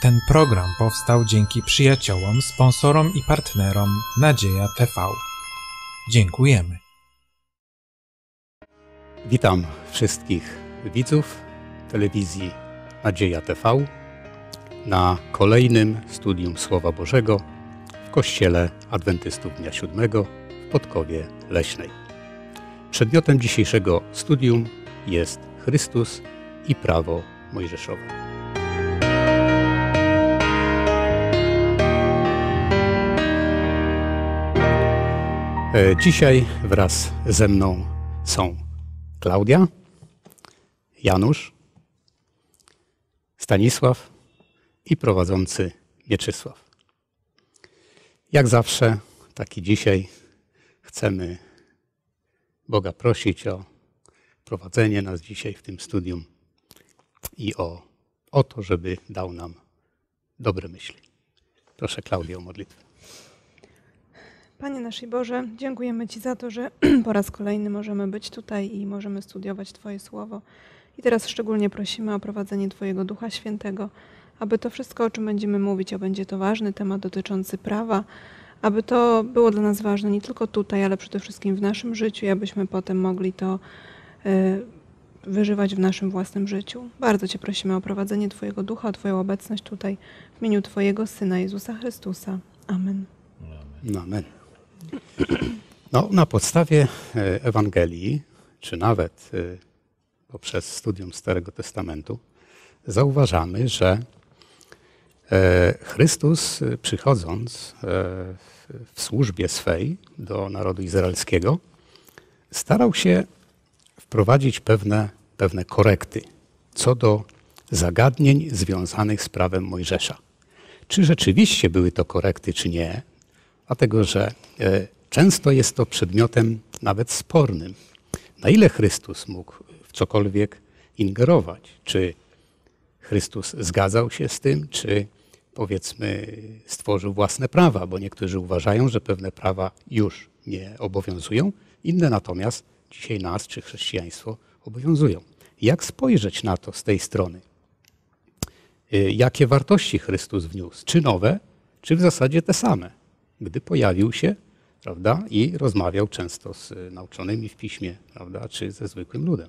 Ten program powstał dzięki przyjaciołom, sponsorom i partnerom Nadzieja TV. Dziękujemy. Witam wszystkich widzów telewizji Nadzieja TV na kolejnym studium Słowa Bożego w Kościele Adwentystów Dnia Siódmego w Podkowie Leśnej. Przedmiotem dzisiejszego studium jest Chrystus i prawo mojżeszowe. Dzisiaj wraz ze mną są Klaudia, Janusz, Stanisław i prowadzący Mieczysław. Jak zawsze, tak i dzisiaj chcemy Boga prosić o prowadzenie nas dzisiaj w tym studium i o, o to, żeby dał nam dobre myśli. Proszę Klaudię o modlitwę. Panie nasz Boże, dziękujemy Ci za to, że po raz kolejny możemy być tutaj i możemy studiować Twoje słowo. I teraz szczególnie prosimy o prowadzenie Twojego Ducha Świętego, aby to wszystko, o czym będziemy mówić, a będzie to ważny temat dotyczący prawa, aby to było dla nas ważne nie tylko tutaj, ale przede wszystkim w naszym życiu i abyśmy potem mogli to y, wyżywać w naszym własnym życiu. Bardzo Cię prosimy o prowadzenie Twojego Ducha, o Twoją obecność tutaj w imieniu Twojego Syna Jezusa Chrystusa. Amen. Amen. No, na podstawie e, Ewangelii, czy nawet e, poprzez studium Starego Testamentu, zauważamy, że e, Chrystus przychodząc w służbie swej do narodu izraelskiego, starał się wprowadzić pewne, pewne korekty co do zagadnień związanych z prawem Mojżesza. Czy rzeczywiście były to korekty, czy nie, dlatego że e, często jest to przedmiotem nawet spornym. Na ile Chrystus mógł w cokolwiek ingerować? Czy Chrystus zgadzał się z tym, czy powiedzmy stworzył własne prawa, bo niektórzy uważają, że pewne prawa już nie obowiązują, inne natomiast dzisiaj nas czy chrześcijaństwo obowiązują. Jak spojrzeć na to z tej strony? E, jakie wartości Chrystus wniósł? Czy nowe, czy w zasadzie te same? Gdy pojawił się prawda, i rozmawiał często z nauczonymi w piśmie, prawda, czy ze zwykłym ludem.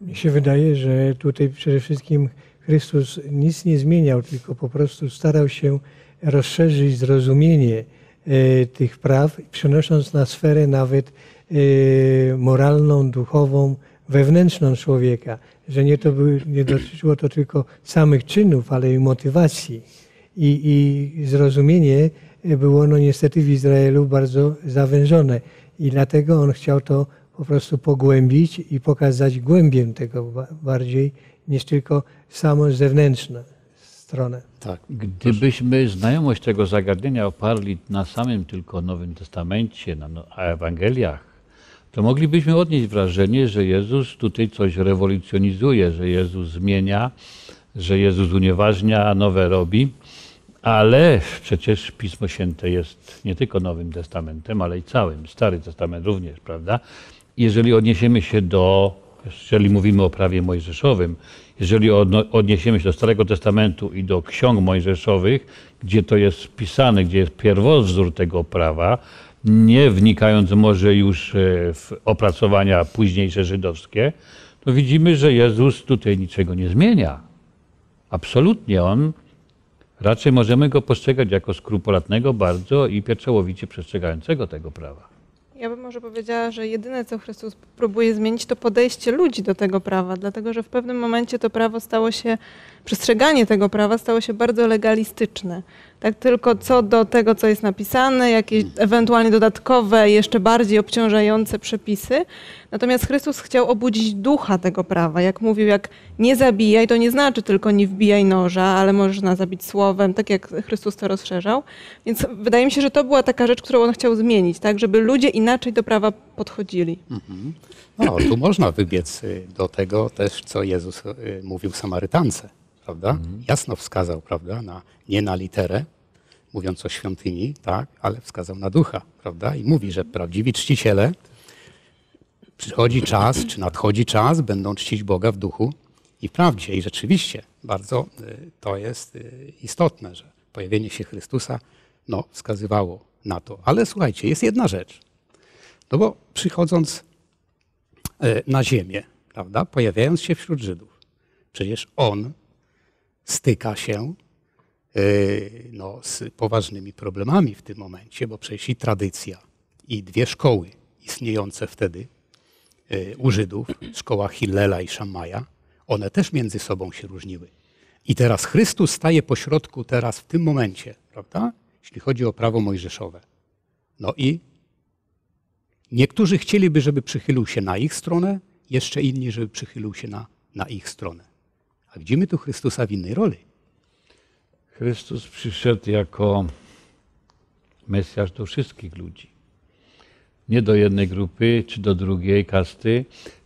Mi się wydaje, że tutaj przede wszystkim Chrystus nic nie zmieniał, tylko po prostu starał się rozszerzyć zrozumienie e, tych praw, przenosząc na sferę nawet e, moralną, duchową, wewnętrzną człowieka, że nie, to by, nie dotyczyło to tylko samych czynów, ale i motywacji i, i zrozumienie było no niestety w Izraelu bardzo zawężone i dlatego on chciał to po prostu pogłębić i pokazać głębię tego bardziej niż tylko samą zewnętrzną stronę. Tak. Gdybyśmy znajomość tego zagadnienia oparli na samym tylko Nowym Testamencie, na no, Ewangeliach, to moglibyśmy odnieść wrażenie, że Jezus tutaj coś rewolucjonizuje, że Jezus zmienia, że Jezus unieważnia, nowe robi. Ale przecież Pismo Święte jest nie tylko Nowym Testamentem, ale i całym. Stary Testament również, prawda? Jeżeli odniesiemy się do, jeżeli mówimy o prawie mojżeszowym, jeżeli odniesiemy się do Starego Testamentu i do ksiąg mojżeszowych, gdzie to jest wpisane, gdzie jest pierwowzór tego prawa, nie wnikając może już e, w opracowania późniejsze żydowskie, to widzimy, że Jezus tutaj niczego nie zmienia. Absolutnie On Raczej możemy go postrzegać jako skrupulatnego bardzo i pieczołowicie przestrzegającego tego prawa. Ja bym może powiedziała, że jedyne, co Chrystus próbuje zmienić, to podejście ludzi do tego prawa, dlatego że w pewnym momencie to prawo stało się, przestrzeganie tego prawa stało się bardzo legalistyczne. Tak tylko co do tego, co jest napisane, jakieś ewentualnie dodatkowe, jeszcze bardziej obciążające przepisy. Natomiast Chrystus chciał obudzić ducha tego prawa. Jak mówił, jak nie zabijaj, to nie znaczy tylko nie wbijaj noża, ale możesz nas zabić słowem, tak jak Chrystus to rozszerzał. Więc wydaje mi się, że to była taka rzecz, którą on chciał zmienić, tak, żeby ludzie inaczej do prawa podchodzili. Mhm. No, tu można wybiec y, do tego też, co Jezus y, mówił Samarytance prawda? Mhm. Jasno wskazał, prawda, na, nie na literę, mówiąc o świątyni, tak, ale wskazał na ducha, prawda? I mówi, że prawdziwi czciciele przychodzi czas, czy nadchodzi czas, będą czcić Boga w duchu I wprawdzie, i rzeczywiście bardzo y, to jest y, istotne, że pojawienie się Chrystusa no, wskazywało na to. Ale słuchajcie, jest jedna rzecz. No bo przychodząc y, na ziemię, prawda, pojawiając się wśród Żydów, przecież On styka się no, z poważnymi problemami w tym momencie, bo przecież i tradycja, i dwie szkoły istniejące wtedy u Żydów, szkoła Hillela i Szamaja, one też między sobą się różniły. I teraz Chrystus staje pośrodku teraz w tym momencie, prawda? Jeśli chodzi o prawo mojżeszowe. No i niektórzy chcieliby, żeby przychylił się na ich stronę, jeszcze inni, żeby przychylił się na, na ich stronę. A widzimy tu Chrystusa w innej roli. Chrystus przyszedł jako Mesjasz do wszystkich ludzi. Nie do jednej grupy czy do drugiej kasty,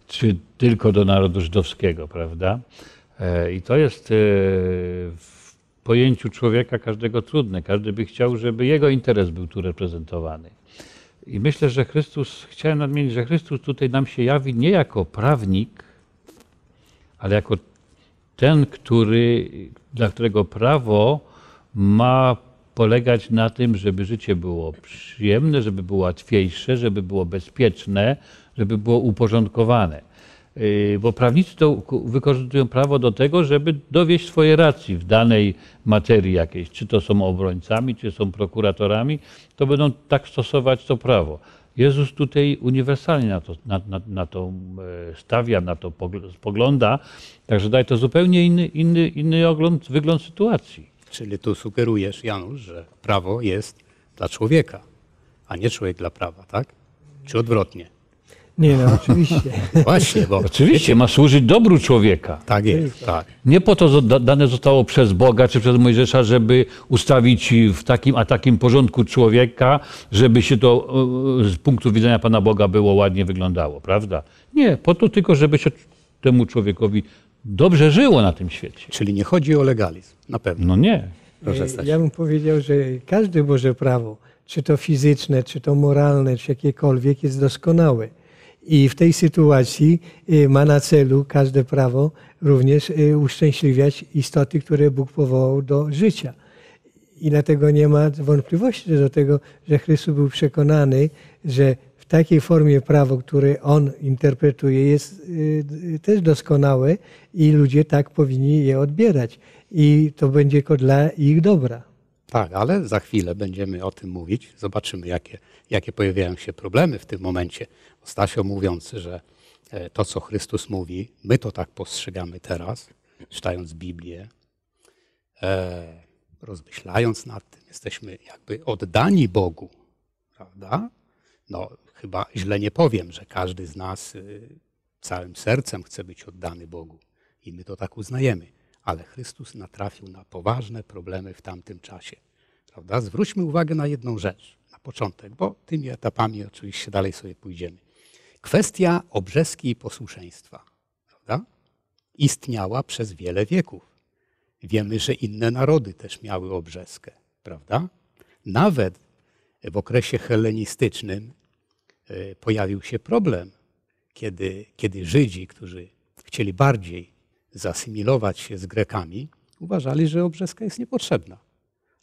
czy tylko do narodu żydowskiego, prawda? E, I to jest e, w pojęciu człowieka każdego trudne. Każdy by chciał, żeby jego interes był tu reprezentowany. I myślę, że Chrystus, chciałem nadmienić, że Chrystus tutaj nam się jawi nie jako prawnik, ale jako ten, który, dla którego prawo ma polegać na tym, żeby życie było przyjemne, żeby było łatwiejsze, żeby było bezpieczne, żeby było uporządkowane. Y, bo prawnicy to wykorzystują prawo do tego, żeby dowieść swoje racji w danej materii jakiejś. Czy to są obrońcami, czy są prokuratorami, to będą tak stosować to prawo. Jezus tutaj uniwersalnie na to, na, na, na to e, stawia, na to spogląda, także daje to zupełnie inny, inny, inny ogląd, wygląd sytuacji. Czyli tu sugerujesz, Janusz, że prawo jest dla człowieka, a nie człowiek dla prawa, tak? Czy odwrotnie? Nie, no oczywiście. Właśnie, bo Oczywiście, ma służyć dobru człowieka. tak jest, tak. Nie po to dane zostało przez Boga czy przez Mojżesza, żeby ustawić w takim a takim porządku człowieka, żeby się to e, z punktu widzenia Pana Boga było ładnie wyglądało, prawda? Nie, po to tylko, żeby się temu człowiekowi dobrze żyło na tym świecie. Czyli nie chodzi o legalizm, na pewno. No nie. Proszę Staś. Ja bym powiedział, że każde Boże prawo, czy to fizyczne, czy to moralne, czy jakiekolwiek, jest doskonałe. I w tej sytuacji y, ma na celu każde prawo również y, uszczęśliwiać istoty, które Bóg powołał do życia. I dlatego nie ma wątpliwości do tego, że Chrystus był przekonany, że w takiej formie prawo, które on interpretuje, jest y, też doskonałe i ludzie tak powinni je odbierać. I to będzie tylko dla ich dobra. Tak, ale za chwilę będziemy o tym mówić. Zobaczymy, jakie, jakie pojawiają się problemy w tym momencie. Stasio mówiąc, że e, to, co Chrystus mówi, my to tak postrzegamy teraz, czytając Biblię, e, rozmyślając nad tym, jesteśmy jakby oddani Bogu, prawda? No, chyba źle nie powiem, że każdy z nas y, całym sercem chce być oddany Bogu i my to tak uznajemy ale Chrystus natrafił na poważne problemy w tamtym czasie. Prawda? Zwróćmy uwagę na jedną rzecz na początek, bo tymi etapami oczywiście dalej sobie pójdziemy. Kwestia obrzeski i posłuszeństwa prawda? istniała przez wiele wieków. Wiemy, że inne narody też miały obrzeskę, prawda? Nawet w okresie hellenistycznym e, pojawił się problem, kiedy, kiedy Żydzi, którzy chcieli bardziej zasymilować się z Grekami, uważali, że obrzeska jest niepotrzebna.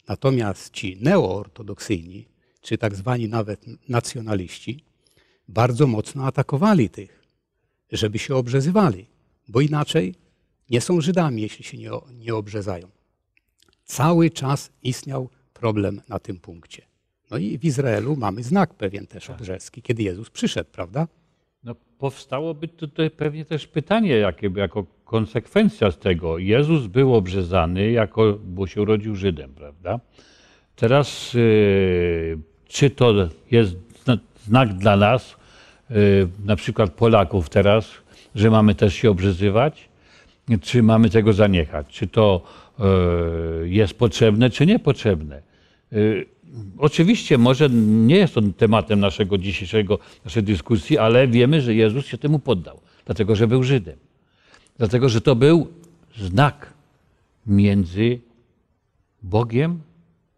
Natomiast ci neoortodoksyjni, czy tak zwani nawet nacjonaliści, bardzo mocno atakowali tych, żeby się obrzezywali, bo inaczej nie są Żydami, jeśli się nie, nie obrzezają. Cały czas istniał problem na tym punkcie. No i w Izraelu mamy znak pewien też tak. obrzeski, kiedy Jezus przyszedł, prawda? No, powstałoby tutaj pewnie też pytanie, jakie, jako konsekwencja z tego. Jezus był obrzezany, jako, bo się urodził Żydem, prawda? Teraz, yy, czy to jest znak dla nas, yy, na przykład Polaków teraz, że mamy też się obrzezywać, czy mamy tego zaniechać? Czy to yy, jest potrzebne, czy niepotrzebne? Y, Oczywiście, może nie jest to tematem naszego dzisiejszego, naszej dyskusji, ale wiemy, że Jezus się temu poddał, dlatego że był Żydem. Dlatego, że to był znak między Bogiem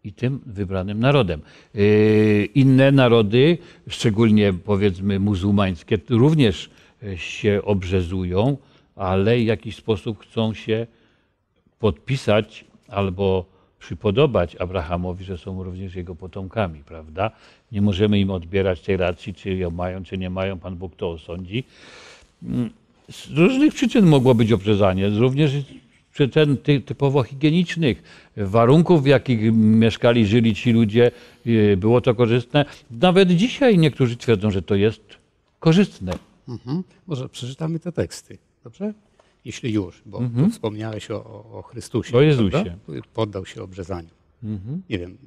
i tym wybranym narodem. Yy, inne narody, szczególnie powiedzmy muzułmańskie, również się obrzezują, ale w jakiś sposób chcą się podpisać albo przypodobać Abrahamowi, że są również jego potomkami, prawda? Nie możemy im odbierać tej racji, czy ją mają, czy nie mają, Pan Bóg to osądzi. Z różnych przyczyn mogło być obrzezanie, również przyczyn ty- typowo higienicznych, warunków, w jakich mieszkali, żyli ci ludzie, yy, było to korzystne. Nawet dzisiaj niektórzy twierdzą, że to jest korzystne. Mhm. Może przeczytamy te teksty, dobrze? Jeśli już, bo tu wspomniałeś o, o, Chrystusie. O Jezusie. prawda? Poddał się obrzezaniu. Nie wiem,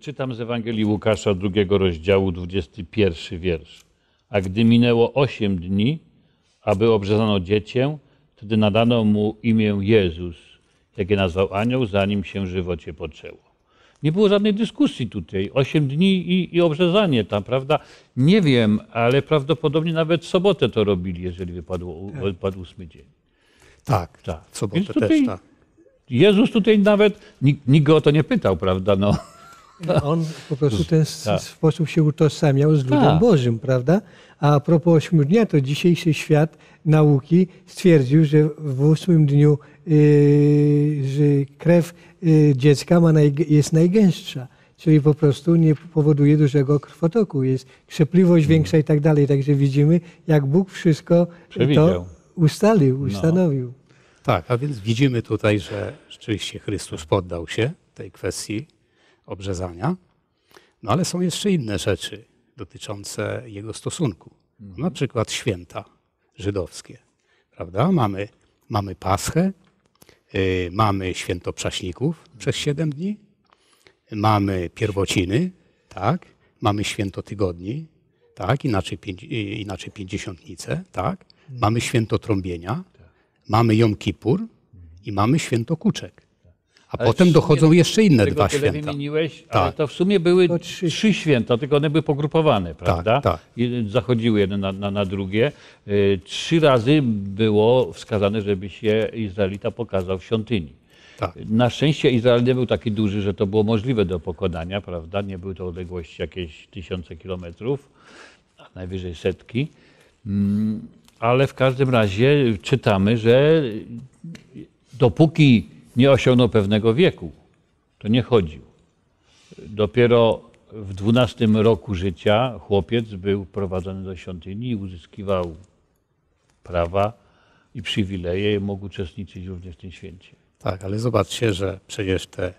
Czytam z Ewangelii Łukasza drugiego rozdziału, 21 wiersz. A gdy minęło osiem dni, aby obrzezano dziecię, wtedy nadano mu imię Jezus, jakie nazwał anioł, zanim się żywocie poczęło. Nie było żadnej dyskusji tutaj. Osiem dni i, i obrzezanie tam, prawda? Nie wiem, ale prawdopodobnie nawet w sobotę to robili, jeżeli wypadło, wypadł ósmy dzień. tak, Tak. w sobotę tutaj- też tak. Jezus tutaj nawet, nikt, nikt go o to nie pytał, prawda? No. On po prostu w ten Tak. sposób się utożsamiał z ludem Tak. Bożym, prawda? A propos ośmiu dnia, to dzisiejszy świat nauki stwierdził, że w ósmym dniu yy, że krew yy, dziecka ma najg- jest najgęstsza. Czyli po prostu nie powoduje dużego krwotoku, jest krzepliwość Mm. większa i tak dalej. Także widzimy, jak Bóg wszystko Przewidział. to ustalił, ustanowił. Tak, a więc widzimy tutaj, że rzeczywiście Chrystus poddał się tej kwestii obrzezania. No ale są jeszcze inne rzeczy dotyczące jego stosunku. Na przykład święta żydowskie. Prawda? Mamy, mamy Paschę, y, mamy święto prześników przez siedem dni, mamy pierwociny, tak? mamy święto tygodni, tak? inaczej, pięć, y, inaczej pięćdziesiątnice, tak? mamy święto trąbienia, mamy Jom Kippur i mamy święto kuczek. A Ale potem dochodzą jeszcze inne Tego dwa tyle święta. wymieniłeś, ale Tak. to w sumie były To trzy. trzy. święta, tylko one były pogrupowane, prawda? tak. I Zachodziły jedne na, na, na drugie. Y, Trzy razy było wskazane, żeby się Izraelita pokazał w świątyni. Tak. Na szczęście Izrael nie był taki duży, że to było możliwe do pokonania, prawda? Nie były to odległości jakieś tysiące kilometrów, a najwyżej setki. Mm, Ale w każdym razie czytamy, że dopóki nie osiągnął pewnego wieku, to nie chodził. Dopiero w 12 roku życia chłopiec był prowadzony do świątyni i uzyskiwał prawa i przywileje i mógł uczestniczyć również w tym święcie. Tak, ale zobaczcie, że przecież te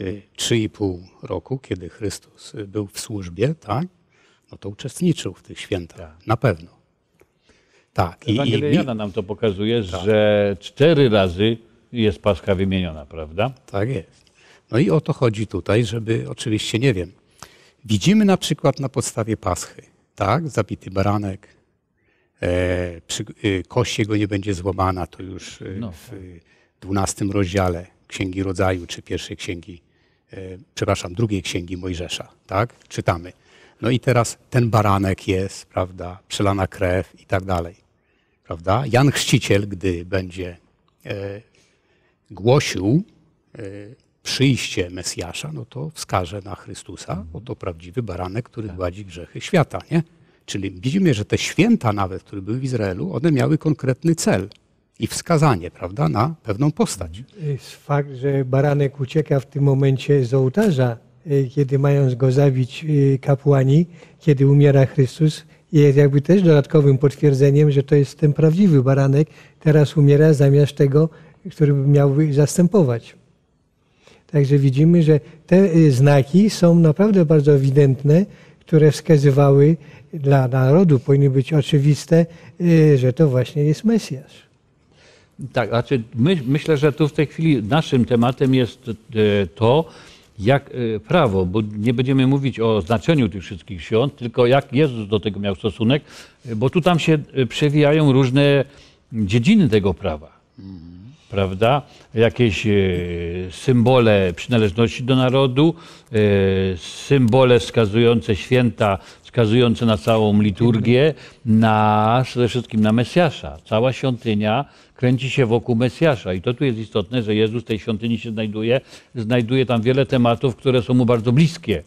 y, 3,5 roku, kiedy Chrystus y, był w służbie, tak, no to uczestniczył w tych świętach. Tak. Na pewno. Tak. Ewangelia Jana nam to pokazuje, że cztery razy jest Pascha wymieniona, prawda? tak jest. No i o to chodzi tutaj, żeby oczywiście, nie wiem, widzimy na przykład na podstawie Paschy, tak, zabity baranek, e, przy, y, kość jego nie będzie złamana, to już y, No. w dwunastym rozdziale Księgi Rodzaju, czy pierwszej księgi, e, przepraszam, drugiej księgi Mojżesza, tak, czytamy. No i teraz ten baranek jest, prawda, przelana krew i tak dalej, prawda. Jan Chrzciciel, gdy będzie e, głosił e, przyjście Mesjasza, no to wskaże na Chrystusa, oto prawdziwy baranek, który gładzi grzechy świata, nie? Czyli widzimy, że te święta nawet, które były w Izraelu, one miały konkretny cel i wskazanie, prawda, na pewną postać. Fakt, że baranek ucieka w tym momencie z ołtarza, y, kiedy mając go zabić y, kapłani, kiedy umiera Chrystus, jest jakby też dodatkowym potwierdzeniem, że to jest ten prawdziwy baranek, teraz umiera zamiast tego, który miałby zastępować. Także widzimy, że te y, znaki są naprawdę bardzo ewidentne, które wskazywały dla narodu, powinny być oczywiste, y, że to właśnie jest Mesjasz. Tak, znaczy my, myślę, że tu w tej chwili naszym tematem jest e, to, jak prawo, bo nie będziemy mówić o znaczeniu tych wszystkich świąt, tylko jak Jezus do tego miał stosunek, bo tu tam się przewijają różne dziedziny tego prawa. Prawda? Jakieś e, symbole przynależności do narodu, e, symbole wskazujące święta, wskazujące na całą liturgię, na przede wszystkim na Mesjasza. Cała świątynia kręci się wokół Mesjasza i to tu jest istotne, że Jezus w tej świątyni się znajduje, znajduje tam wiele tematów, które są mu bardzo bliskie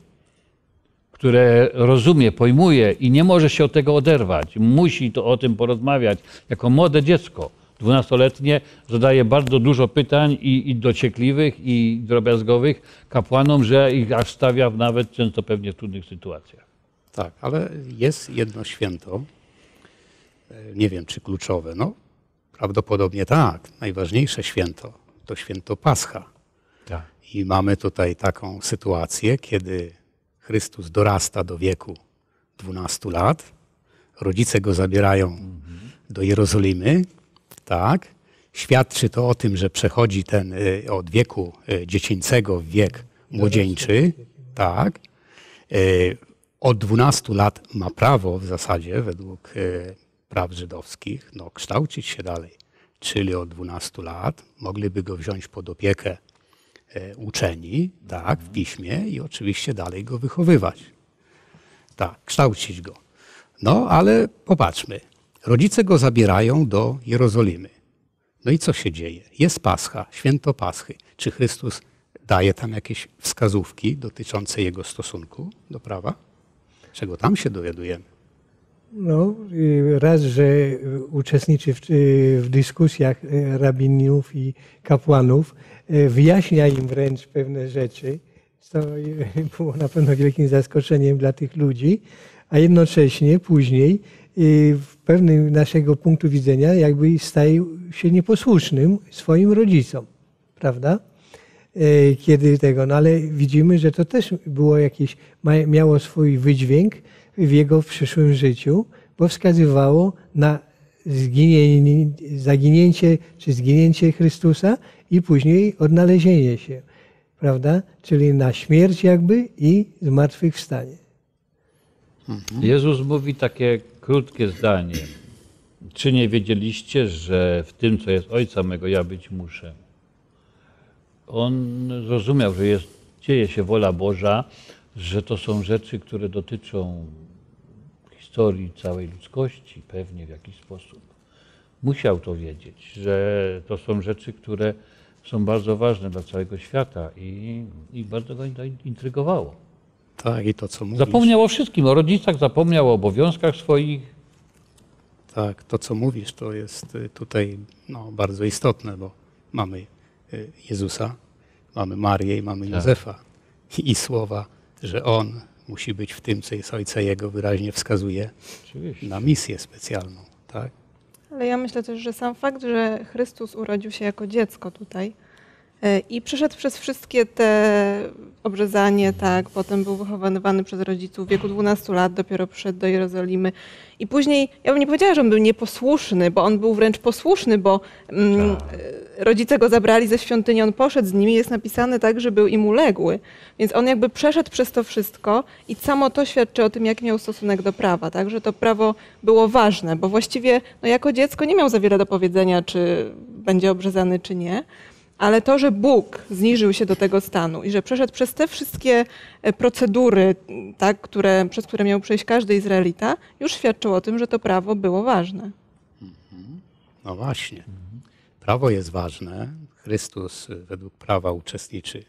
które rozumie, pojmuje i nie może się od tego oderwać. Musi to o tym porozmawiać jako młode dziecko. Dwunastoletnie zadaje bardzo dużo pytań i, i dociekliwych, i drobiazgowych kapłanom, że ich aż stawia w nawet często pewnie w trudnych sytuacjach. Tak, ale jest jedno święto, e, nie wiem czy kluczowe, no prawdopodobnie tak, najważniejsze święto to święto Pascha. Tak. I mamy tutaj taką sytuację, kiedy Chrystus dorasta do wieku 12 lat, rodzice go zabierają do Jerozolimy, tak. Świadczy to o tym, że przechodzi ten y, od wieku y, dziecięcego w wiek młodzieńczy, tak. Y, Od 12 lat ma prawo w zasadzie, według praw żydowskich, no, kształcić się dalej. Czyli od 12 lat mogliby go wziąć pod opiekę uczeni, tak, w piśmie i oczywiście dalej go wychowywać. Tak, kształcić go. No, ale popatrzmy. Rodzice go zabierają do Jerozolimy. No i co się dzieje? Jest Pascha, święto Paschy. Czy Chrystus daje tam jakieś wskazówki dotyczące jego stosunku do prawa? Czego tam się dowiadujemy? No, y, raz, że uczestniczy w, y, w dyskusjach y, rabinów i kapłanów, wyjaśnia im wręcz pewne rzeczy, co było na pewno wielkim zaskoczeniem dla tych ludzi, a jednocześnie później w pewnym naszego punktu widzenia jakby staje się nieposłusznym swoim rodzicom, prawda? E, kiedy tego, no ale widzimy, że to też było jakieś, miało swój wydźwięk w jego przyszłym życiu, bo wskazywało na zginienie, zaginięcie czy zginięcie Chrystusa i później odnalezienie się, prawda? Czyli na śmierć jakby i zmartwychwstanie. Jezus mówi takie krótkie zdanie. Czy nie wiedzieliście, że w tym, co jest Ojca mego, ja być muszę? On zrozumiał, że jest, dzieje się wola Boża, że to są rzeczy, które dotyczą historii całej ludzkości, pewnie w jakiś sposób. Musiał to wiedzieć, że to są rzeczy, które są bardzo ważne dla całego świata i, i bardzo go intrygowało. Tak, i to co mówisz. Zapomniał o wszystkim, o rodzicach, zapomniał o obowiązkach swoich. Tak, to co mówisz, to jest y, tutaj no, bardzo istotne, bo mamy y, Jezusa, mamy Marię i mamy Tak. Józefa. I słowa, że On musi być w tym, co jest Ojca Jego, wyraźnie wskazuje Oczywiście. na misję specjalną. Tak? Ale ja myślę też, że sam fakt, że Chrystus urodził się jako dziecko tutaj i przeszedł przez wszystkie te obrzezanie, tak, potem był wychowywany przez rodziców w wieku 12 lat, dopiero przyszedł do Jerozolimy. I później, ja bym nie powiedziała, że on był nieposłuszny, bo on był wręcz posłuszny, bo mm, e, rodzice go zabrali ze świątyni, on poszedł z nimi, jest napisane tak, że był im uległy, więc on jakby przeszedł przez to wszystko i samo to świadczy o tym, jak miał stosunek do prawa, tak, że to prawo było ważne, bo właściwie no, jako dziecko nie miał za wiele do powiedzenia, czy będzie obrzezany, czy nie, ale to, że Bóg zniżył się do tego stanu i że przeszedł przez te wszystkie e, procedury, tak, które, przez które miał przejść każdy Izraelita, już świadczyło o tym, że to prawo było ważne. No właśnie. Prawo jest ważne. Chrystus y, według prawa uczestniczy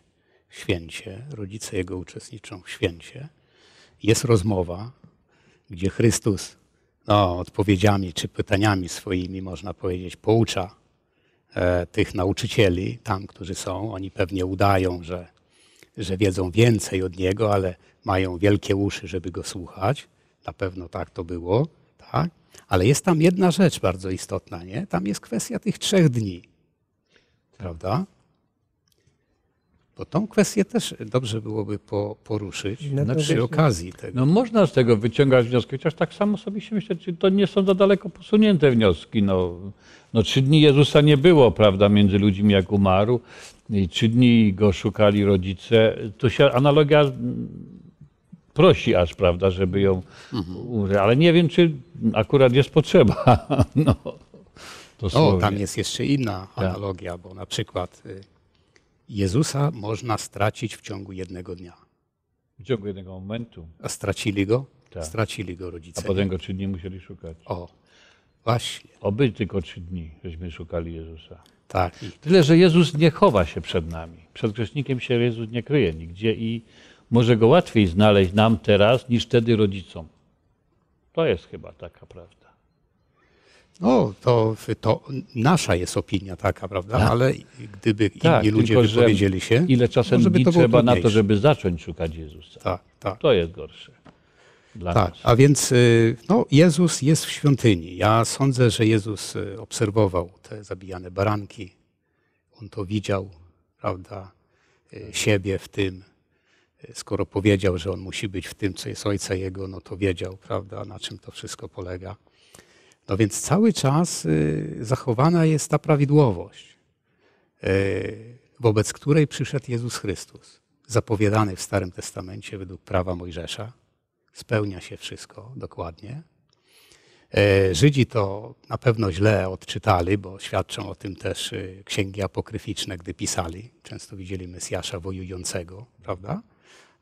w święcie, rodzice Jego uczestniczą w święcie. Jest rozmowa, gdzie Chrystus no, odpowiedziami czy pytaniami swoimi, można powiedzieć, poucza e, tych nauczycieli, tam, którzy są. Oni pewnie udają, że, że wiedzą więcej od Niego, ale mają wielkie uszy, żeby Go słuchać. Na pewno tak to było, tak? Ale jest tam jedna rzecz bardzo istotna, nie? Tam jest kwestia tych trzech dni, prawda? Bo tą kwestię też dobrze byłoby po, poruszyć No to przy okazji tego. No można z tego wyciągać wnioski, chociaż tak samo sobie się myślę, czy to nie są za daleko posunięte wnioski. No, no trzy dni Jezusa nie było, prawda, między ludźmi jak umarł i trzy dni go szukali rodzice. To się analogia prosi aż, prawda, żeby ją użyć, ale nie wiem, czy akurat jest potrzeba. No, O, dosłownie. tam jest jeszcze inna analogia, bo na przykład y, Jezusa można stracić w ciągu jednego dnia. W ciągu jednego momentu, A stracili go? Tak. Stracili go a rodzice. potem go trzy dni musieli szukać. O, właśnie, Oby tylko trzy dni, żeśmy szukali Jezusa. tak. Tyle, że Jezus nie chowa się przed nami. Przed grzesznikiem się Jezus nie kryje nigdzie i może go łatwiej znaleźć nam teraz niż wtedy rodzicom. To jest chyba taka prawda. No, to, to nasza jest opinia taka, prawda? Tak. Ale gdyby Tak, inni ludzie tylko, wypowiedzieli się, Ile czasem dni trzeba na to, żeby zacząć szukać Jezusa. Tak, tak. To jest gorsze dla Tak, nas. a więc y, no, Jezus jest w świątyni. Ja sądzę, że Jezus y, obserwował te zabijane baranki. On to widział, prawda, y, siebie w tym. Skoro powiedział, że on musi być w tym, co jest ojca jego, no to wiedział, prawda, na czym to wszystko polega. No więc cały czas y, zachowana jest ta prawidłowość, y, wobec której przyszedł Jezus Chrystus, zapowiadany w Starym Testamencie według prawa Mojżesza spełnia się wszystko dokładnie. E, Żydzi to na pewno źle odczytali, bo świadczą o tym też e, księgi apokryficzne, gdy pisali. Często widzieli Mesjasza wojującego, prawda?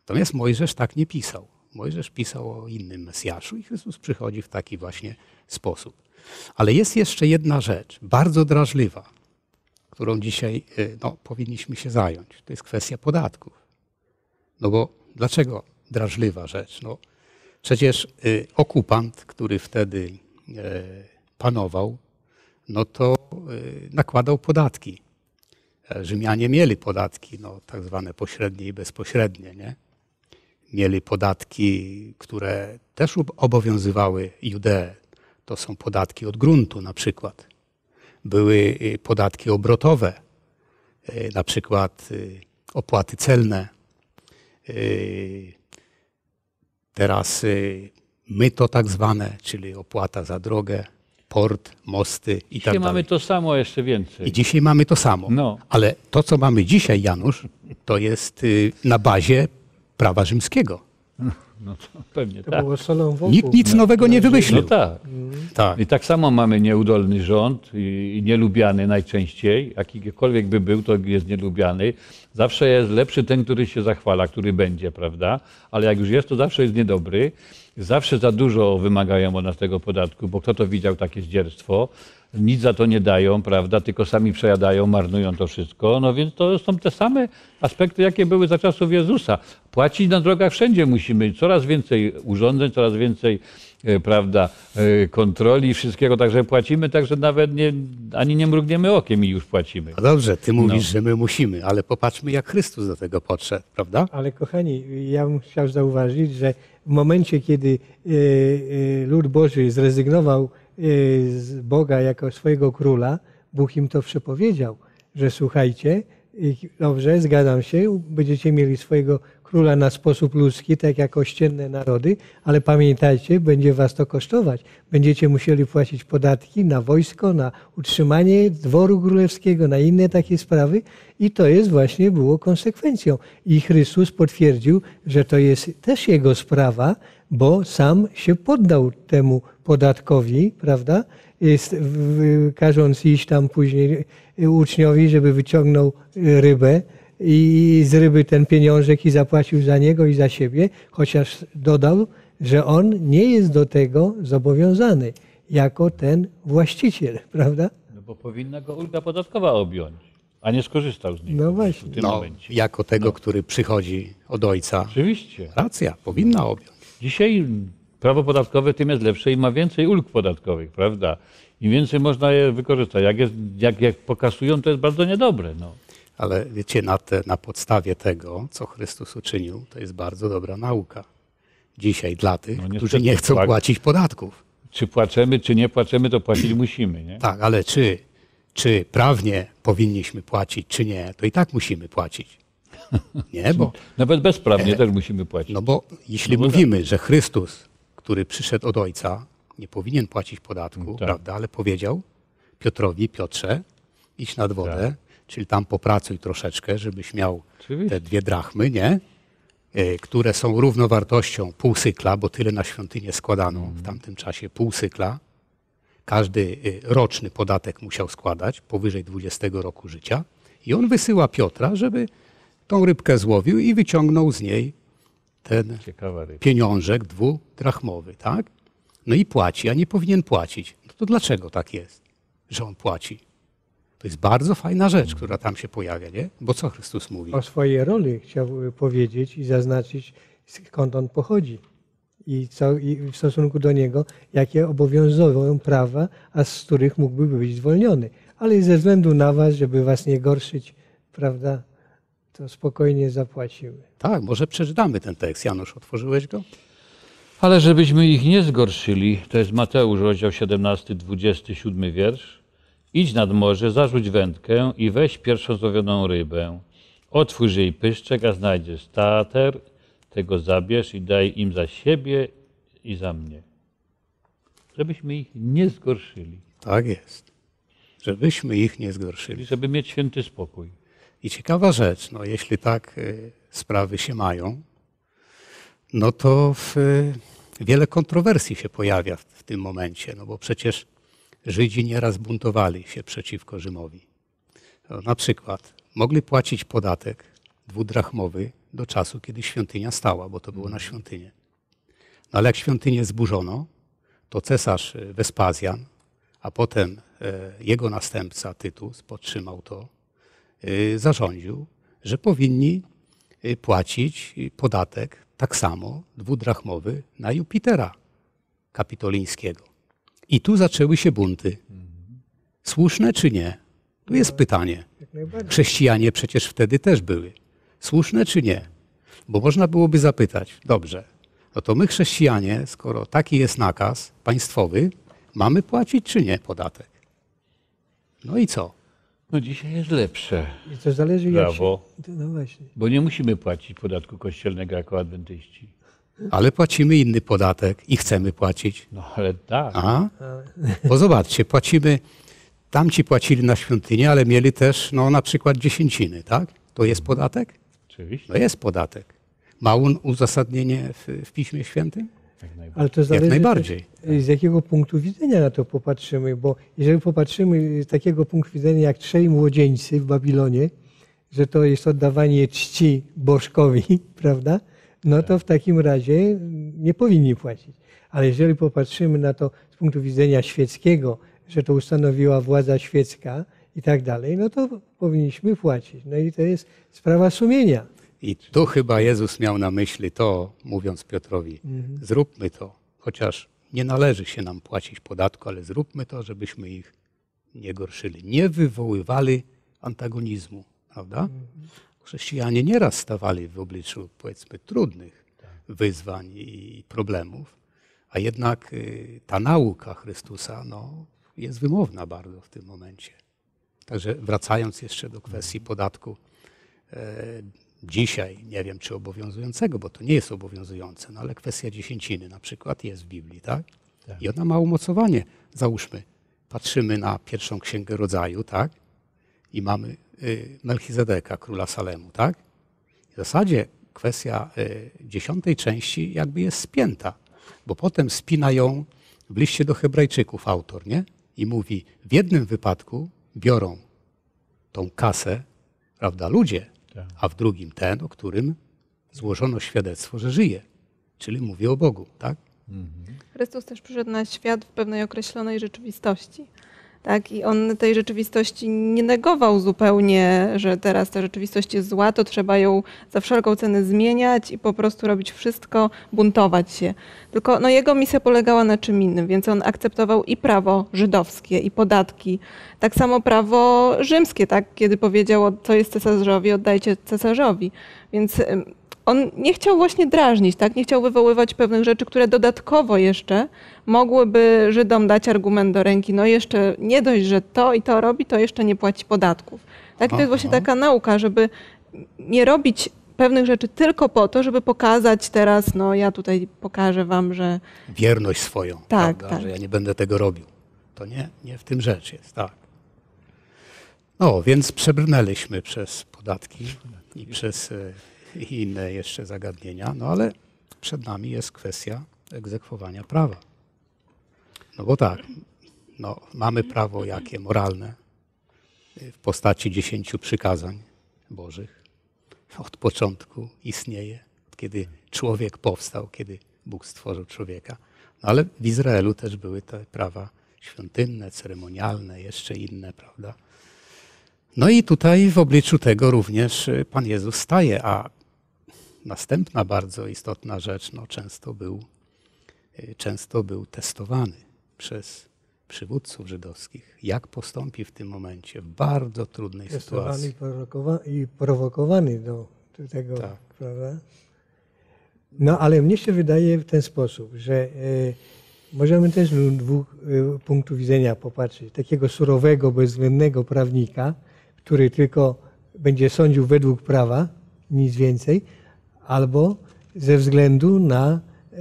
Natomiast Mojżesz tak nie pisał. Mojżesz pisał o innym Mesjaszu i Chrystus przychodzi w taki właśnie sposób. Ale jest jeszcze jedna rzecz, bardzo drażliwa, którą dzisiaj e, no, powinniśmy się zająć. To jest kwestia podatków. No bo dlaczego drażliwa rzecz? No, przecież y, okupant, który wtedy e, panował, no to y, nakładał podatki. E, Rzymianie mieli podatki, no, tak zwane pośrednie i bezpośrednie. Nie? Mieli podatki, które też ob- obowiązywały Judeę. To są podatki od gruntu na przykład. Były y, podatki obrotowe, y, na przykład y, opłaty celne, Teraz y, myto tak zwane, czyli opłata za drogę, port, mosty i Dzisiaj tak mamy dalej. to samo, jeszcze więcej. I dzisiaj mamy to samo. No. Ale to, co mamy dzisiaj, Janusz, to jest na bazie prawa rzymskiego. No to pewnie To tak. było solą wokół. Nikt nic nowego nie No wymyślił. tak. Tak. I tak samo mamy nieudolny rząd i i nielubiany najczęściej. Jakikolwiek by był, to jest nielubiany. Zawsze jest lepszy ten, który się zachwala, który będzie, prawda? Ale jak już jest, to zawsze jest niedobry. Zawsze za dużo wymagają od nas tego podatku, bo kto to widział takie zdzierstwo? Nic za to nie dają, prawda? Tylko sami przejadają, marnują to wszystko. No więc to są te same aspekty, jakie były za czasów Jezusa. Płacić na drogach wszędzie musimy. Coraz więcej urządzeń, coraz więcej e, prawda, e, kontroli, wszystkiego, także płacimy, także nawet nie, ani nie mrugniemy okiem i już płacimy. No dobrze, ty mówisz, No. że my musimy, ale popatrzmy, jak Chrystus do tego podszedł, prawda? Ale kochani, ja bym chciał zauważyć, że w momencie, kiedy e, lud Boży zrezygnował Boga jako swojego króla, Bóg im to przepowiedział, że słuchajcie, i dobrze, zgadzam się, będziecie mieli swojego króla na sposób ludzki, tak jak ościenne narody, ale pamiętajcie, będzie was to kosztować. Będziecie musieli płacić podatki na wojsko, na utrzymanie dworu królewskiego, na inne takie sprawy i to jest właśnie było konsekwencją. I Chrystus potwierdził, że to jest też jego sprawa, bo sam się poddał temu podatkowi, prawda? Jest, każąc iść tam później y, uczniowi, żeby wyciągnął y, rybę i z ryby ten pieniążek i zapłacił za niego i za siebie, chociaż dodał, że on nie jest do tego zobowiązany jako ten właściciel, prawda? No bo powinna go ulga podatkowa objąć, a nie skorzystał z niej No właśnie. w tym No, momencie. jako tego, który przychodzi od ojca. Oczywiście. Racja, powinna objąć. Dzisiaj prawo podatkowe tym jest lepsze i ma więcej ulg podatkowych, prawda? Im więcej można je wykorzystać. Jak, jest, jak, jak pokasują, to jest bardzo niedobre. No. Ale wiecie, na, te, na podstawie tego, co Chrystus uczynił, to jest bardzo dobra nauka. Dzisiaj dla tych, No niestety, którzy nie chcą tak. płacić podatków. Czy płaczemy, czy nie płaczemy, to płacić musimy. Nie? Tak, ale czy, czy prawnie powinniśmy płacić, czy nie, to i tak musimy płacić. Nie, bo, Nawet bezprawnie też musimy płacić. no bo jeśli No bo mówimy, że Chrystus, który przyszedł od Ojca, nie powinien płacić podatku, Tak. prawda, ale powiedział Piotrowi, Piotrze, idź nad wodę, Tak. czyli tam popracuj troszeczkę, żebyś miał Oczywiście. te dwie drachmy, nie? E, które są równowartością pół cykla, bo tyle na świątynię składano Mhm. w tamtym czasie, pół cykla. Każdy e, roczny podatek musiał składać powyżej 20 roku życia i on wysyła Piotra, żeby tą rybkę złowił i wyciągnął z niej ten pieniążek dwudrachmowy, tak? No i płaci, a nie powinien płacić. No to dlaczego tak jest, że on płaci? To jest bardzo fajna rzecz, która tam się pojawia, nie? Bo co Chrystus mówi? O swojej roli chciał y, powiedzieć i zaznaczyć, skąd on pochodzi i, co, i w stosunku do niego, jakie obowiązują prawa, a z których mógłby być zwolniony. Ale ze względu na was, żeby was nie gorszyć, prawda, to spokojnie zapłaciły. Tak, może przeczytamy ten tekst. Janusz, otworzyłeś go? Ale żebyśmy ich nie zgorszyli, to jest Mateusz, rozdział 17, 27 wiersz. Idź nad morze, zarzuć wędkę i weź pierwszą złowioną rybę. Otwórz jej pyszczek, a znajdziesz stater, tego zabierz i daj im za siebie i za mnie. Żebyśmy ich nie zgorszyli, Tak jest. Żebyśmy ich nie zgorszyli. żeby mieć święty spokój. I ciekawa rzecz, no jeśli tak y, sprawy się mają, no to w, y, wiele kontrowersji się pojawia w, w tym momencie, no bo przecież Żydzi nieraz buntowali się przeciwko Rzymowi. No, na przykład mogli płacić podatek dwudrachmowy do czasu, kiedy świątynia stała, bo to było na świątynię. No ale jak świątynię zburzono, to cesarz y, Wespazjan, a potem e, jego następca Tytus podtrzymał to, y, zarządził, że powinni płacić y, podatek tak samo dwudrachmowy na Jupitera kapitolińskiego. I tu zaczęły się bunty. Słuszne czy nie? Tu jest pytanie. Chrześcijanie przecież wtedy też były. Słuszne czy nie? Bo można byłoby zapytać, dobrze, no to my chrześcijanie, skoro taki jest nakaz państwowy, mamy płacić czy nie podatek? No i co? No dzisiaj jest lepsze, I to zależy jak się... Brawo. No właśnie. bo nie musimy płacić podatku kościelnego jako adwentyści. Ale płacimy inny podatek i chcemy płacić. No ale tak. A? Bo zobaczcie, płacimy, tamci płacili na świątynię, ale mieli też no, na przykład dziesięciny, tak? To jest podatek? Oczywiście, No jest podatek. Ma on uzasadnienie w, w Piśmie Świętym? Jak najbardziej. Ale to zależy najbardziej. Też, z jakiego punktu widzenia na to popatrzymy, bo jeżeli popatrzymy z takiego punktu widzenia jak trzej młodzieńcy w Babilonie, że to jest oddawanie czci bożkowi, prawda? No to w takim razie nie powinni płacić. Ale jeżeli popatrzymy na to z punktu widzenia świeckiego, że to ustanowiła władza świecka i tak dalej, no to powinniśmy płacić. No i to jest sprawa sumienia. I tu chyba Jezus miał na myśli to, mówiąc Piotrowi, zróbmy to, chociaż nie należy się nam płacić podatku, ale zróbmy to, żebyśmy ich nie gorszyli, nie wywoływali antagonizmu, prawda? Chrześcijanie nieraz stawali w obliczu, powiedzmy, trudnych wyzwań i problemów, a jednak y, ta nauka Chrystusa no, jest wymowna bardzo w tym momencie. Także wracając jeszcze do kwestii podatku, e, dzisiaj, nie wiem czy obowiązującego, bo to nie jest obowiązujące, no ale kwestia dziesięciny na przykład jest w Biblii, tak? I ona ma umocowanie. Załóżmy, patrzymy na pierwszą księgę rodzaju, tak? I mamy y, Melchizedeka, króla Salemu, tak? W zasadzie kwestia y, dziesiątej części jakby jest spięta, bo potem spina ją w liście do Hebrajczyków autor, nie? I mówi, w jednym wypadku biorą tą kasę, prawda, ludzie, a w drugim ten, o którym złożono świadectwo, że żyje. Czyli mówi o Bogu, tak? Chrystus też przyszedł na świat w pewnej określonej rzeczywistości. Tak? I on tej rzeczywistości nie negował zupełnie, że teraz ta rzeczywistość jest zła, to trzeba ją za wszelką cenę zmieniać i po prostu robić wszystko, buntować się. Tylko no, jego misja polegała na czym innym, więc on akceptował i prawo żydowskie, i podatki, tak samo prawo rzymskie, tak? kiedy powiedział, co jest cesarzowi, oddajcie cesarzowi. Więc on nie chciał właśnie drażnić, tak? nie chciał wywoływać pewnych rzeczy, które dodatkowo jeszcze mogłyby Żydom dać argument do ręki. No jeszcze nie dość, że to i to robi, to jeszcze nie płaci podatków. Tak? I to jest właśnie taka nauka, żeby nie robić pewnych rzeczy tylko po to, żeby pokazać teraz, no ja tutaj pokażę wam, że Wierność swoją, Tak, prawda? tak. że ja nie będę tego robił. To nie, nie w tym rzecz jest, tak. No, więc przebrnęliśmy przez podatki i przez e, inne jeszcze zagadnienia, no ale przed nami jest kwestia egzekwowania prawa. No bo tak, no, mamy prawo jakie? Moralne w postaci dziesięciu przykazań Bożych. Od początku istnieje, kiedy człowiek powstał, kiedy Bóg stworzył człowieka. No ale w Izraelu też były te prawa świątynne, ceremonialne, jeszcze inne, prawda? No i tutaj w obliczu tego również y, Pan Jezus staje, a następna bardzo istotna rzecz, no często był, y, często był testowany przez przywódców żydowskich. Jak postąpi w tym momencie, w bardzo trudnej Testowany sytuacji. i, prowokowa- i prowokowany do, tego, Tak. prawda? No ale mnie się wydaje w ten sposób, że e, możemy też z dwóch e, punktów widzenia popatrzeć. Takiego surowego, bezwzględnego prawnika, który tylko będzie sądził według prawa, nic więcej, albo ze względu na e,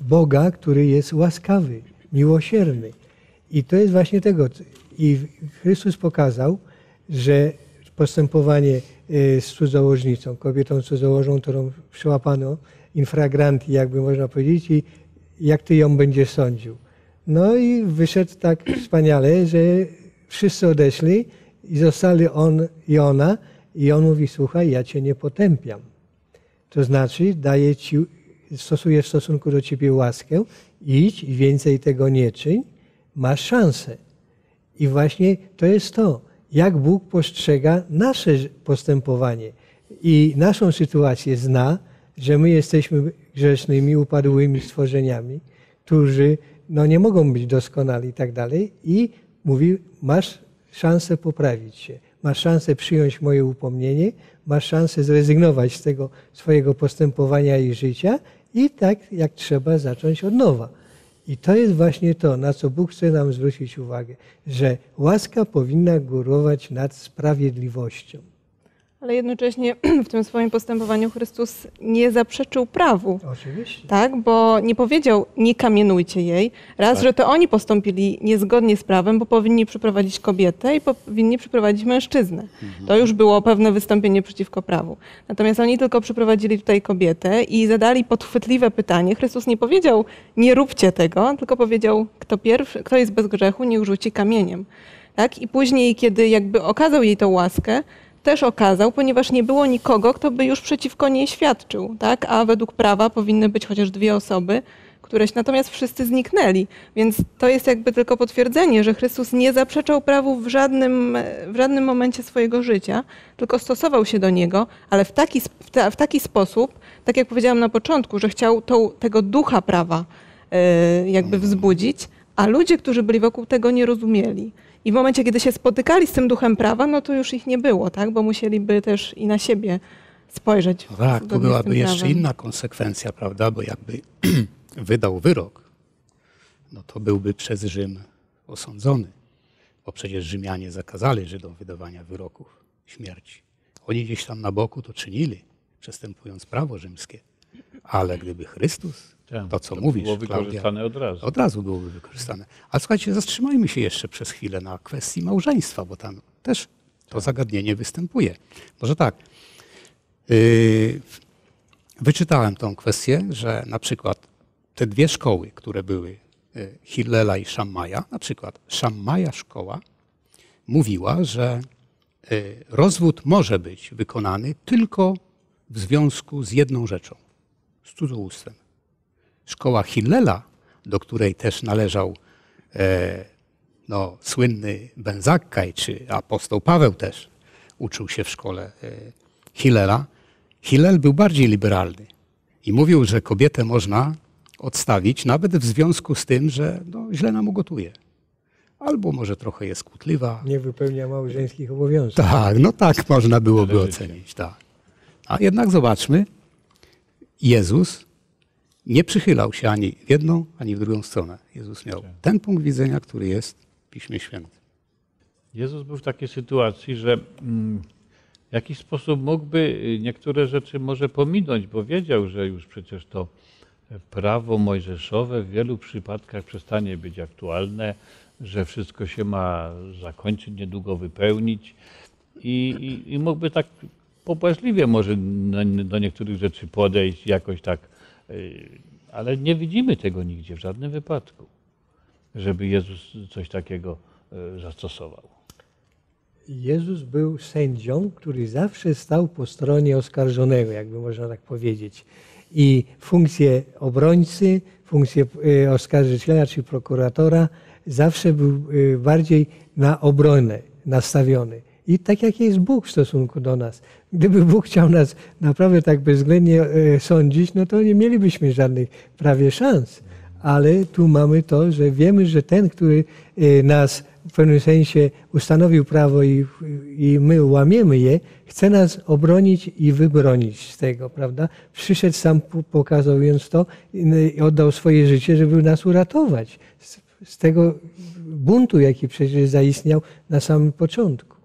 Boga, który jest łaskawy, miłosierny. I to jest właśnie tego. I Chrystus pokazał, że postępowanie e, z cudzołożnicą, kobietą cudzołożą, którą przyłapano infragranti, jakby można powiedzieć, i jak ty ją będziesz sądził. No i wyszedł tak wspaniale, że wszyscy odeszli i zostali on i ona i on mówi, słuchaj, ja cię nie potępiam. To znaczy daję ci, stosuję w stosunku do ciebie łaskę, idź i więcej tego nie czyń, masz szansę. I właśnie to jest to, jak Bóg postrzega nasze postępowanie i naszą sytuację zna, że my jesteśmy grzesznymi, upadłymi stworzeniami, którzy no, nie mogą być doskonali i tak dalej. I mówi, masz szansę poprawić się, masz szansę przyjąć moje upomnienie, masz szansę zrezygnować z tego swojego postępowania i życia i tak jak trzeba zacząć od nowa. I to jest właśnie to, na co Bóg chce nam zwrócić uwagę, że łaska powinna górować nad sprawiedliwością. Ale jednocześnie w tym swoim postępowaniu Chrystus nie zaprzeczył prawu. Oczywiście. Tak, bo nie powiedział, nie kamienujcie jej. Raz, że to oni postąpili niezgodnie z prawem, bo powinni przyprowadzić kobietę i powinni przyprowadzić mężczyznę. To już było pewne wystąpienie przeciwko prawu. Natomiast oni tylko przyprowadzili tutaj kobietę i zadali podchwytliwe pytanie. Chrystus nie powiedział, nie róbcie tego, tylko powiedział, kto pierwszy, kto jest bez grzechu, niech rzuci kamieniem. Tak? I później, kiedy jakby okazał jej tą łaskę, też okazał, ponieważ nie było nikogo, kto by już przeciwko niej świadczył, tak? A według prawa powinny być chociaż dwie osoby, któreś natomiast wszyscy zniknęli. Więc to jest jakby tylko potwierdzenie, że Chrystus nie zaprzeczał prawu w żadnym, w żadnym momencie swojego życia, tylko stosował się do niego, ale w taki, w ta- w taki sposób, tak jak powiedziałam na początku, że chciał tą, tego ducha prawa e, jakby wzbudzić, a ludzie, którzy byli wokół tego nie rozumieli. I w momencie, kiedy się spotykali z tym duchem prawa, no to już ich nie było, tak? Bo musieliby też i na siebie spojrzeć. No tak, to byłaby jeszcze prawem. inna konsekwencja, prawda? Bo jakby wydał wyrok, no to byłby przez Rzym osądzony. Bo przecież Rzymianie zakazali Żydom wydawania wyroków śmierci. Oni gdzieś tam na boku to czynili, przestępując prawo rzymskie. Ale gdyby Chrystus, Tak, to co to mówisz, było Klaudia, wykorzystane od razu. od razu byłoby wykorzystane. A słuchajcie, zatrzymajmy się jeszcze przez chwilę na kwestii małżeństwa, bo tam też to zagadnienie występuje. Może tak. Yy, wyczytałem tą kwestię, że na przykład te dwie szkoły, które były, yy, Hillela i Szammaja, na przykład Szammaja szkoła mówiła, że yy, rozwód może być wykonany tylko w związku z jedną rzeczą, z cudzołóstwem szkoła Hillela, do której też należał e, no, słynny Benzakkaj, czy apostoł Paweł też uczył się w szkole e, Hillela. Hillel był bardziej liberalny i mówił, że kobietę można odstawić nawet w związku z tym, że no, źle nam ugotuje. Albo może trochę jest kłótliwa. Nie wypełnia małżeńskich obowiązków. Tak, no tak można byłoby Należycie. ocenić. Tak. A jednak zobaczmy, Jezus nie przychylał się ani w jedną, ani w drugą stronę. Jezus miał ten punkt widzenia, który jest w Piśmie Świętym. Jezus był w takiej sytuacji, że mm, w jakiś sposób mógłby y, niektóre rzeczy może pominąć, bo wiedział, że już przecież to prawo mojżeszowe w wielu przypadkach przestanie być aktualne, że wszystko się ma zakończyć, niedługo wypełnić i, i, i mógłby tak pobłażliwie może do niektórych rzeczy podejść, jakoś tak, ale nie widzimy tego nigdzie, w żadnym wypadku, żeby Jezus coś takiego y, zastosował. Jezus był sędzią, który zawsze stał po stronie oskarżonego, jakby można tak powiedzieć. I funkcję obrońcy, funkcję e, oskarżyciela czy prokuratora zawsze był bardziej na obronę, nastawiony. I tak jak jest Bóg w stosunku do nas. Gdyby Bóg chciał nas naprawdę tak bezwzględnie e, sądzić, no to nie mielibyśmy żadnych prawie szans. Ale tu mamy to, że wiemy, że ten, który e, nas w pewnym sensie ustanowił prawo i, i my łamiemy je, chce nas obronić i wybronić z tego, prawda? Przyszedł sam, pokazując to i oddał swoje życie, żeby nas uratować z, z tego buntu, jaki przecież zaistniał na samym początku.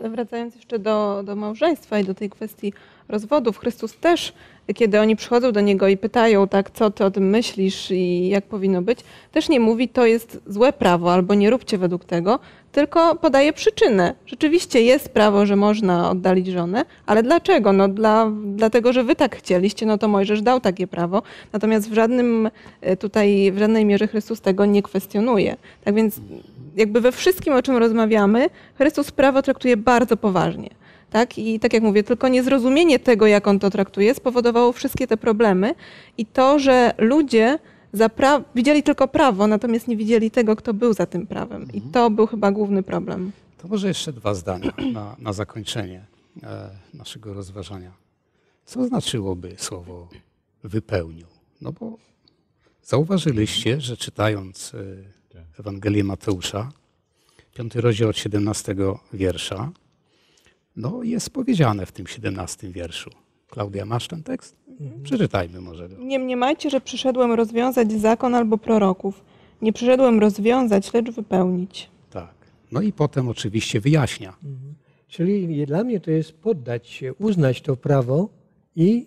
Wracając jeszcze do, do małżeństwa i do tej kwestii rozwodów, Chrystus też, kiedy oni przychodzą do Niego i pytają, tak, co Ty o tym myślisz i jak powinno być, też nie mówi, to jest złe prawo albo nie róbcie według tego, tylko podaje przyczynę. Rzeczywiście jest prawo, że można oddalić żonę, ale dlaczego? No dla, dlatego, że Wy tak chcieliście, no to Mojżesz dał takie prawo, natomiast w żadnym e, tutaj, w żadnej mierze Chrystus tego nie kwestionuje. Tak więc jakby we wszystkim, o czym rozmawiamy, Chrystus prawo traktuje bardzo poważnie. Tak? I tak jak mówię, tylko niezrozumienie tego, jak on to traktuje, spowodowało wszystkie te problemy i to, że ludzie widzieli tylko prawo, natomiast nie widzieli tego, kto był za tym prawem. I to był chyba główny problem. To może jeszcze dwa zdania na, na zakończenie e, naszego rozważania. Co znaczyłoby słowo wypełnił? No bo zauważyliście, że czytając e, Ewangelię Mateusza, piąty rozdział od 17 wiersza, no jest powiedziane w tym 17 wierszu. Klaudia, masz ten tekst? Mhm. Przeczytajmy może. Nie mniemajcie, że przyszedłem rozwiązać zakon albo proroków. Nie przyszedłem rozwiązać, lecz wypełnić. Tak. No i potem oczywiście wyjaśnia. Mhm. Czyli dla mnie to jest poddać się, uznać to prawo i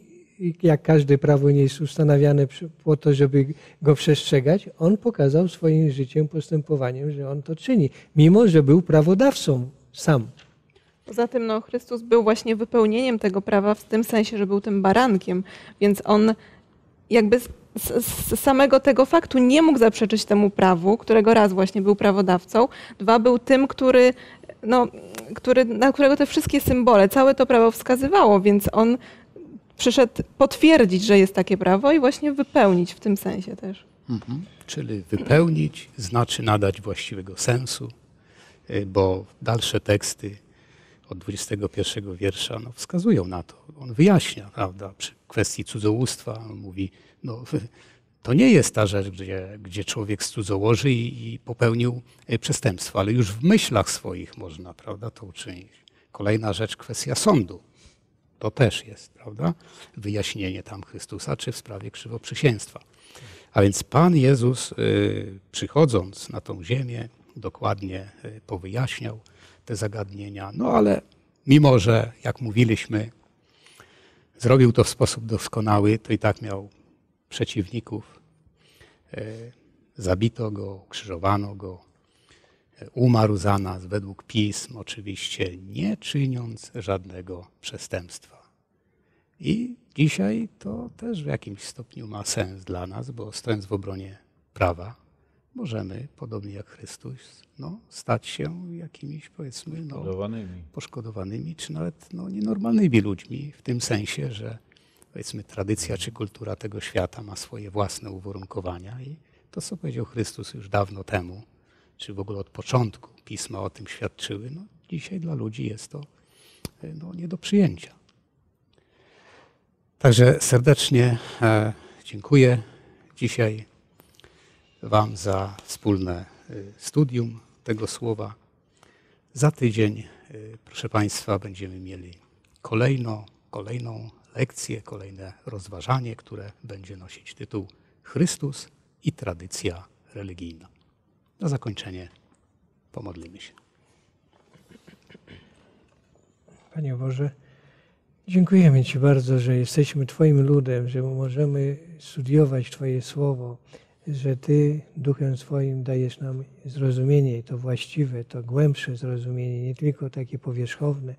jak każde prawo nie jest ustanawiane po to, żeby go przestrzegać, on pokazał swoim życiem, postępowaniem, że on to czyni, mimo że był prawodawcą sam. Poza tym no, Chrystus był właśnie wypełnieniem tego prawa w tym sensie, że był tym barankiem, więc on jakby z, z, samego tego faktu nie mógł zaprzeczyć temu prawu, którego raz właśnie był prawodawcą, dwa był tym, który, no, który, na którego te wszystkie symbole, całe to prawo wskazywało, więc on przyszedł potwierdzić, że jest takie prawo i właśnie wypełnić w tym sensie też. Mhm. Czyli wypełnić znaczy nadać właściwego sensu, y, bo dalsze teksty od 21 wiersza no, wskazują na to. On wyjaśnia, prawda, przy kwestii cudzołóstwa. Mówi, no, to nie jest ta rzecz, gdzie, gdzie człowiek cudzołoży i, i popełnił e, przestępstwo, ale już w myślach swoich można, prawda, to uczynić. Kolejna rzecz, kwestia sądu. To też jest, prawda? Wyjaśnienie tam Chrystusa, czy w sprawie krzywoprzysięstwa. A więc Pan Jezus, y, przychodząc na tą ziemię, dokładnie y, powyjaśniał, te zagadnienia. No ale mimo, że jak mówiliśmy, zrobił to w sposób doskonały, to i tak miał przeciwników. E, zabito go, ukrzyżowano go, e, umarł za nas według pism, oczywiście nie czyniąc żadnego przestępstwa. I dzisiaj to też w jakimś stopniu ma sens dla nas, bo stojąc w obronie prawa, możemy, podobnie jak Chrystus, no, stać się jakimiś, powiedzmy, no, poszkodowanymi. poszkodowanymi, czy nawet no, nienormalnymi ludźmi, w tym sensie, że powiedzmy tradycja czy kultura tego świata ma swoje własne uwarunkowania i to, co powiedział Chrystus już dawno temu, czy w ogóle od początku pisma o tym świadczyły, no, dzisiaj dla ludzi jest to no, nie do przyjęcia. Także serdecznie e, dziękuję dzisiaj Wam za wspólne y, studium tego słowa. Za tydzień, y, proszę Państwa, będziemy mieli kolejną, kolejną lekcję, kolejne rozważanie, które będzie nosić tytuł Chrystus i tradycja religijna. Na zakończenie pomodlimy się. Panie Boże, dziękujemy Ci bardzo, że jesteśmy Twoim ludem, że możemy studiować Twoje słowo że Ty Duchem swoim dajesz nam zrozumienie, to właściwe, to głębsze zrozumienie, nie tylko takie powierzchowne.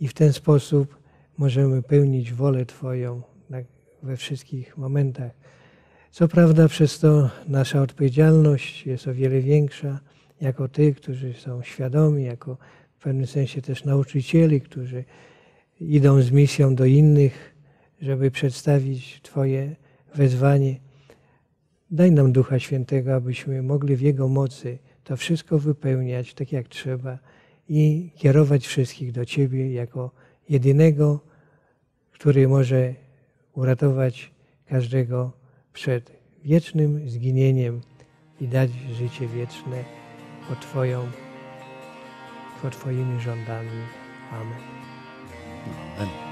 I w ten sposób możemy pełnić wolę Twoją we wszystkich momentach. Co prawda, przez to nasza odpowiedzialność jest o wiele większa, jako tych, którzy są świadomi, jako w pewnym sensie też nauczycieli, którzy idą z misją do innych, żeby przedstawić Twoje wezwanie Daj nam Ducha Świętego, abyśmy mogli w Jego mocy to wszystko wypełniać tak jak trzeba i kierować wszystkich do Ciebie jako jedynego, który może uratować każdego przed wiecznym zginieniem i dać życie wieczne pod Twoją, pod Twoimi rządami. Amen.